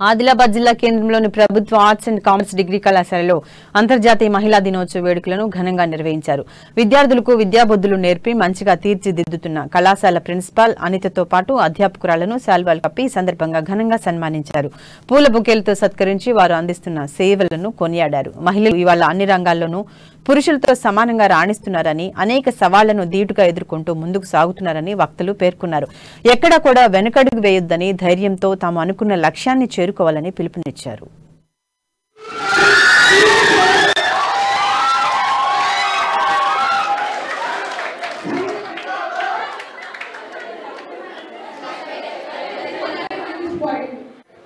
ఆదిలాబాద్ జిల్లా కేంద్రంలోని ప్రభుత్వ ఆర్ట్స్ అండ్ కామర్స్ డిగ్రీ కళాశాలలో అంతర్జాతీయ మహిళా దినోత్సవ వేడుకలను ఘనంగా నిర్వహించారు. విద్యార్థులకు విద్యాబుద్ధులు నేర్పి మంచిగా తీర్చిదిద్దుతున్న కళాశాల ప్రిన్సిపాల్ అనితతో పాటు అధ్యాపకురాలను శాల్వాలు కప్పి సందర్భంగా ఘనంగా సన్మానించారు. పూల బుకేలతో సత్కరించి వారు అందిస్తున్న సేవలను కొనియాడారు. మహిళలు ఇవాళ అన్ని రంగాల్లోనూ పురుషులతో సమానంగా రాణిస్తున్నారని అనేక సవాళ్ళను దీటుగా ఎదుర్కొంటూ ముందుకు సాగుతున్నారని వక్తలు పేర్కొన్నారు. ఎక్కడా కూడా వెనుకడుగు వేయొద్దని ధైర్యంతో తాము అనుకున్న లక్ష్యాన్ని చేరుకోవాలని పిలుపునిచ్చారు.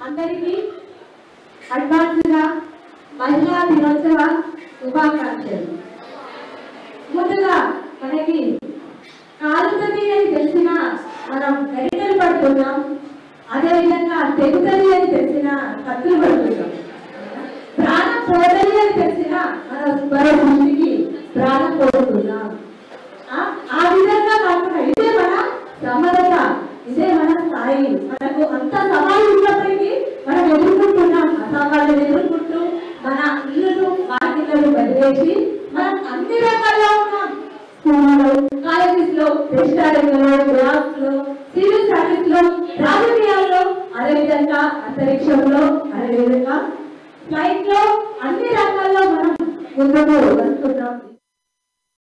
అందరికీ అడ్వాన్స్ మహిళా దినోత్సవ శుభాకాంక్షలు. ముందుగా మనకి కాలుతుంది అని తెలిసిన మనం గరిటలు పడుతున్నాం అదేవిధంగా తెగుతుంది అని తెలిసిన కత్తులు పడుతున్నాం ప్రాణం పోతుంది అని తెలిసిన మన దృష్టికి ప్రాణం కోరుతున్నాం ఆ- విధంగా కాకుండా ఇదే మన సమలత ఇదే మన స్థాయి. మనకు అంత సవాలు ఉన్నప్పటికీ మనం ఎదుర్కొంటున్నాం. ఆ ఎదుర్కొంటూ మన ఇల్లును వాకిళ్ళను వదిలేసి మనం అన్ని రకాల్లో ఉన్నాం. స్కూల్లో కాలేజెస్లో రెస్టారెంట్లలో బ్లాక్స్లో సివిల్ సర్వీస్లో రాజకీయాల్లో అదేవిధంగా అంతరిక్షంలో అదేవిధంగా ఫ్లైట్లో అన్ని రంగాల్లో మనం ముందుకు వస్తున్నాం